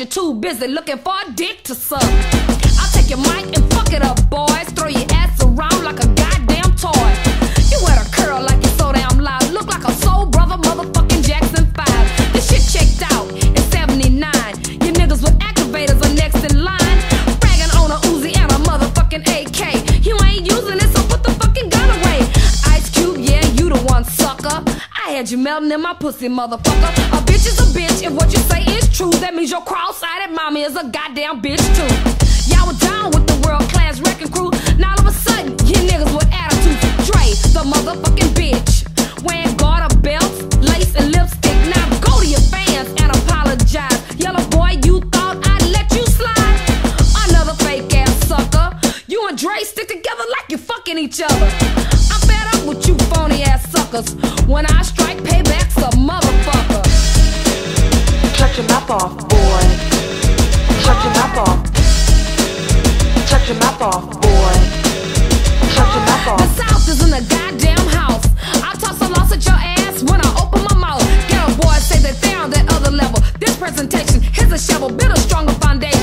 and too busy looking for a dick to suck. I'll take your mic and fuck it up, boys. Throw your ass around like a goddamn toy. You wear a curl like you're so damn loud. Look like a soul brother, motherfucking Jackson 5. This shit checked out in 79. You niggas with activators are next in line. Bragging on a Uzi and a motherfucking AK. You ain't using it, so put the fucking gun away. Ice Cube, yeah, you the one, sucker. I had you melting in my pussy, motherfucker. A bitch is a bitch if what you mommy is a goddamn bitch too. Y'all were down with the world-class wrecking crew. Now all of a sudden, you niggas with attitudes. Dre, the motherfucking bitch. Wearing garter belts, lace and lipstick. Now go to your fans and apologize. Yellow boy, you thought I'd let you slide. Another fake ass sucker. You and Dre stick together like you're fucking each other. I'm fed up with you phony ass suckers. When I strike, payback's a motherfucker. Shut your mouth off, boy. Your off. Your off, boy. South is in the goddamn house. I toss a loss at your ass when I open my mouth. Say they're that other level. This presentation, here's a shovel, build a stronger foundation.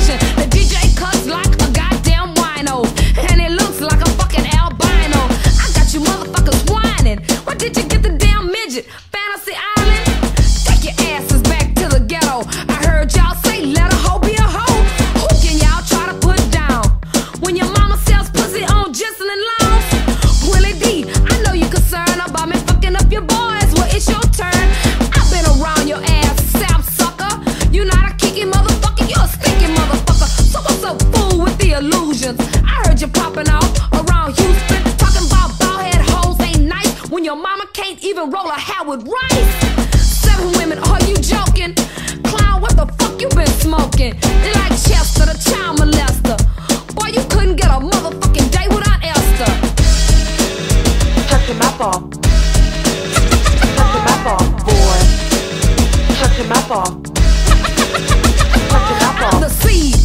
Even roll hair with rice. Seven women, are you joking? Clown, what the fuck you been smoking? They like Chester, the child molester. Boy, you couldn't get a motherfucking day without Esther. Shut your mouth off. Shut your mouth off, boy. Shut your mouth off. Shut your mouth I'm the off. seed,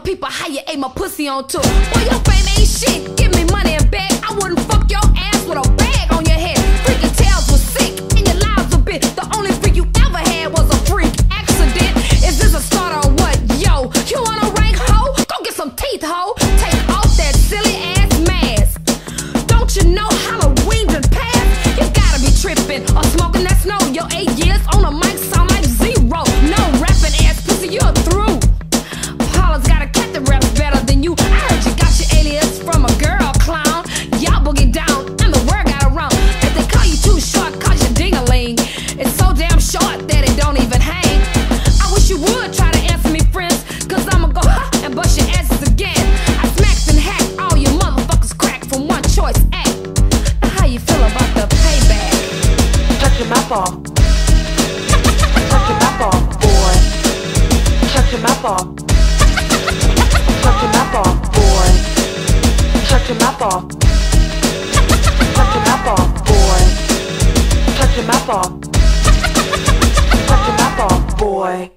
people how you ate my pussy on tour? Boy, your fame ain't shit. Give me money and beg. I wouldn't fuck your ass with a bag on your head. Freaky Tales was sick and your lives a bit. The only freak you ever had was a freak accident. Is this a start or what? Yo, you wanna rank hoe? Go get some teeth, hoe. Take off that silly ass mask. Don't you know Halloween done passed? You gotta be tripping or smoking that snow. Your eight years on a mic mouth off. Shut your mouth off, boy. Shut your mouth off. Shut your mouth off, boy. Shut your mouth off. Shut your mouth off, boy. Shut your mouth off. Shut your mouth off, boy.